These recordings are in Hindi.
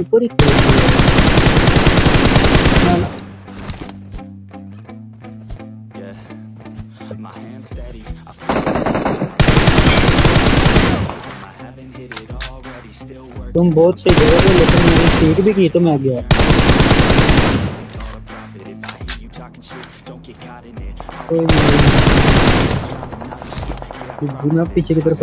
ऊपर ही तुम बहुत सही गए थे लेकिन मैंने चीट भी की तो मैं आ गया। कोई नहीं। पीछे की तरफ़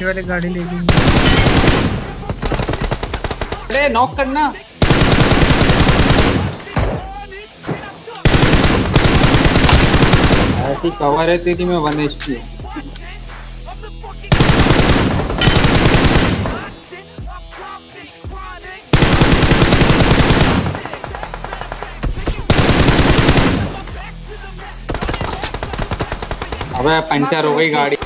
ये वाली गाड़ी ले ली अरे नॉक करना। ऐसी कवर है तेरी, मैं वन एच. अबे, पंचर हो गई गाड़ी।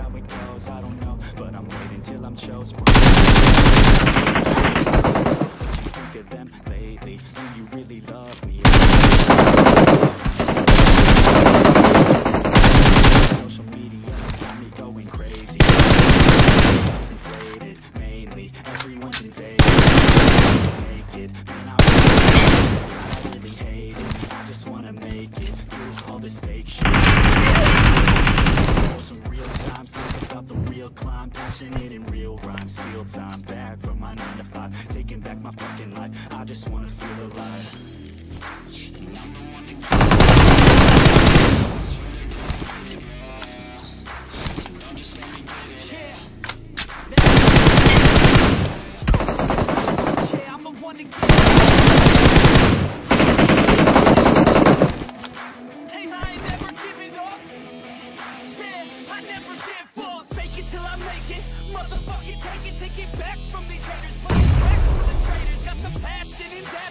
How it goes, I don't know, but I'm waiting till I'm chose. Think of them lately? Climb, passionate in real rhyme. Steal time back from my nine to five, taking back my fucking life. I just wanna feel alive. Yeah, I'm the one to get fucking it, take it back from these haters. Playing tracks for the traitors. Got the passion in that.